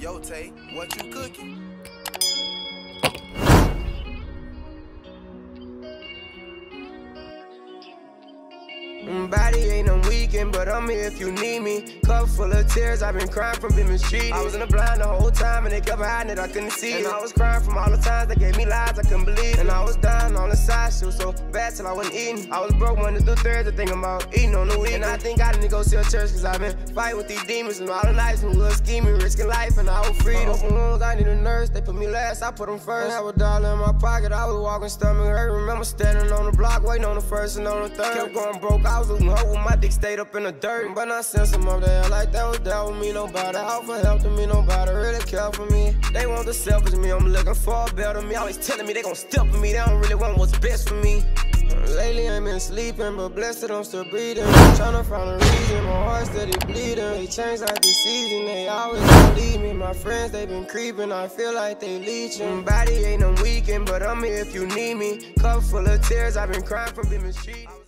Yo, Tay, what you cooking? Mm, body ain't on weekend, but I'm here if you need me. Cup full of tears, I've been crying from being mistreated. I was in the blind the whole time, and they kept hiding it, I couldn't see and it. And I was crying from all the times they gave me lies, I couldn't believe it. And I was dying on the side, shit was so bad till I wasn't eating. I was broke Monday through Thursday, thinking about eating on the weekend. And I think I need to go see a church, cause I've been fighting with these demons and all the nights we was scheming, risking life, and I was free. Open wounds, I need a nurse, they put me last, I put them first. And I was dollar in my pocket, I was walking stomach hurt. Remember standing on the block, waiting on the first and on the third. Kept going broke, I was losing hope my dick stayed up in the dirt. But I sent some up there like that was that with me. Nobody out for help to me, nobody really care for me. They want the selfish me, I'm looking for a better me. Always telling me they gon' step for me, they don't really want what's best for me. Lately I ain't been sleeping, but blessed I'm still breathing. Tryna find a reason, my heart steady bleeding. They change like the season, they always leave me. My friends, they been creeping, I feel like they leeching. Body ain't no weekend, but I'm here if you need me. Cup full of tears, I've been crying from being mistreated.